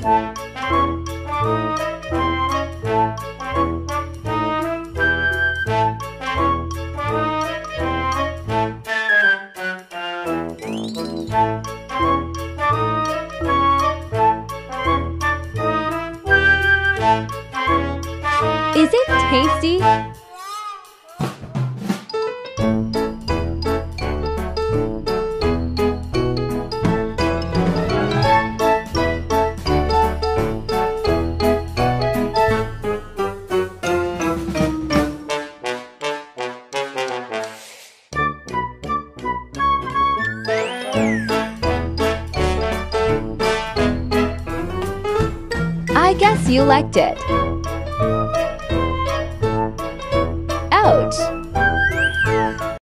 Is it tasty? I guess you liked it. Ouch!